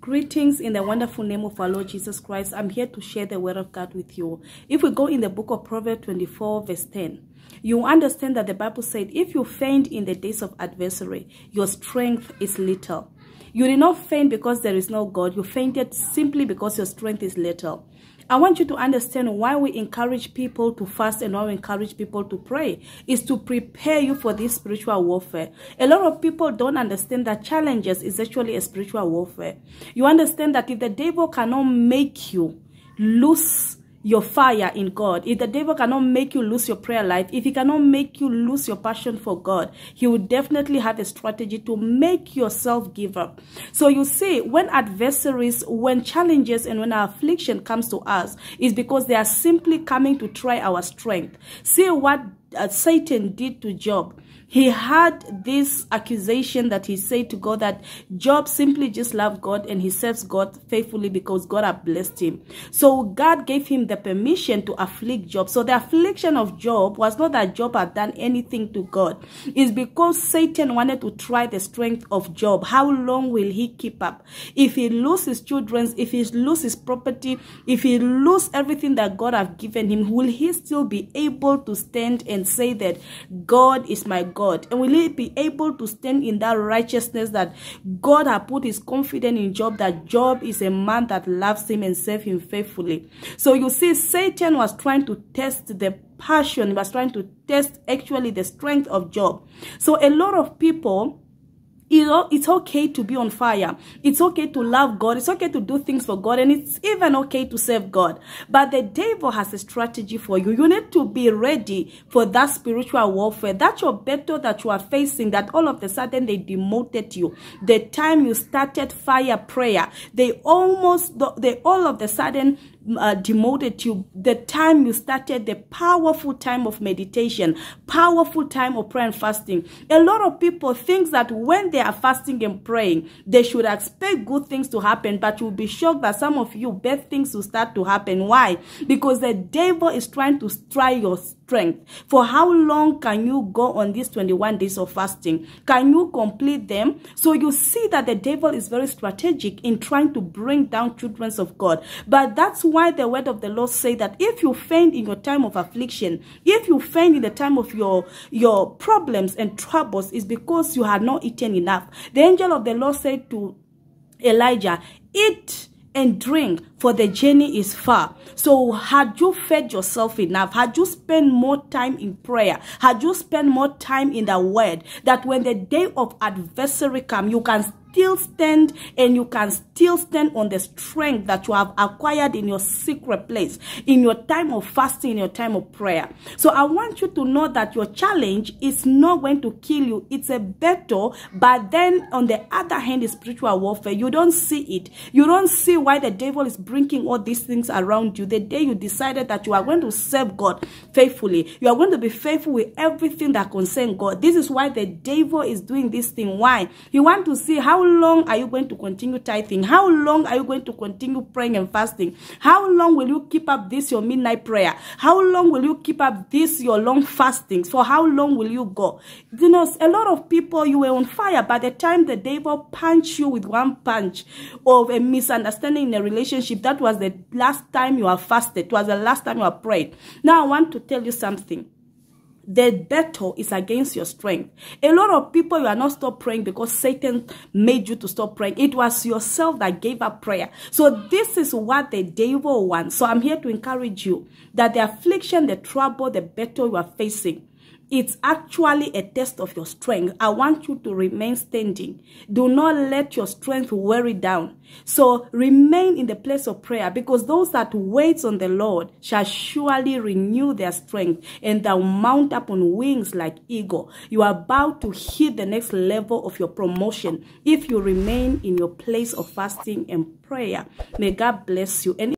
Greetings in the wonderful name of our Lord Jesus Christ. I'm here to share the word of God with you. If we go in the book of Proverbs 24, verse 10, you understand that the Bible said, If you faint in the days of adversary, your strength is little. You did not faint because there is no God. You fainted simply because your strength is little. I want you to understand why we encourage people to fast and why we encourage people to pray is to prepare you for this spiritual warfare. A lot of people don't understand that challenges is actually a spiritual warfare. You understand that if the devil cannot make you lose your fire in God. If the devil cannot make you lose your prayer life, if he cannot make you lose your passion for God, he will definitely have a strategy to make yourself give up. So you see, when adversaries, when challenges and when affliction comes to us, is because they are simply coming to try our strength. See what uh, Satan did to Job he had this accusation that he said to God that Job simply just loved God and he serves God faithfully because God had blessed him. So God gave him the permission to afflict Job. So the affliction of Job was not that Job had done anything to God. It's because Satan wanted to try the strength of Job. How long will he keep up? If he loses his children, if he loses his property, if he loses everything that God have given him, will he still be able to stand and say that God is my God? God? And will he be able to stand in that righteousness that God has put his confidence in Job, that Job is a man that loves him and serves him faithfully? So you see, Satan was trying to test the passion, he was trying to test actually the strength of Job. So a lot of people it's okay to be on fire. It's okay to love God. It's okay to do things for God. And it's even okay to serve God. But the devil has a strategy for you. You need to be ready for that spiritual warfare. That your battle that you are facing, that all of a sudden they demoted you. The time you started fire prayer, they almost, they all of a sudden uh, demoted you the time you started the powerful time of meditation powerful time of prayer and fasting. A lot of people think that when they are fasting and praying they should expect good things to happen but you'll be shocked that some of you bad things will start to happen. Why? Because the devil is trying to try your strength. For how long can you go on these 21 days of fasting? Can you complete them? So you see that the devil is very strategic in trying to bring down children of God. But that's why the word of the Lord say that if you faint in your time of affliction, if you faint in the time of your, your problems and troubles, is because you had not eaten enough. The angel of the Lord said to Elijah, eat and drink for the journey is far. So had you fed yourself enough? Had you spent more time in prayer? Had you spent more time in the word that when the day of adversary come, you can still stand and you can still stand on the strength that you have acquired in your secret place, in your time of fasting, in your time of prayer. So I want you to know that your challenge is not going to kill you. It's a battle, but then on the other hand is spiritual warfare. You don't see it. You don't see why the devil is bringing all these things around you. The day you decided that you are going to serve God faithfully, you are going to be faithful with everything that concerns God. This is why the devil is doing this thing. Why? He wants to see how long are you going to continue tithing? How long are you going to continue praying and fasting? How long will you keep up this your midnight prayer? How long will you keep up this your long fastings? For how long will you go? You know, a lot of people, you were on fire. By the time the devil punched you with one punch of a misunderstanding in a relationship, that was the last time you have fasted. It was the last time you have prayed. Now I want to tell you something the battle is against your strength. A lot of people, you are not stop praying because Satan made you to stop praying. It was yourself that gave up prayer. So this is what the devil wants. So I'm here to encourage you that the affliction, the trouble, the battle you are facing, it's actually a test of your strength. I want you to remain standing. Do not let your strength wear it down. So remain in the place of prayer because those that wait on the Lord shall surely renew their strength and they'll mount up on wings like eagle. You are about to hit the next level of your promotion if you remain in your place of fasting and prayer. May God bless you. And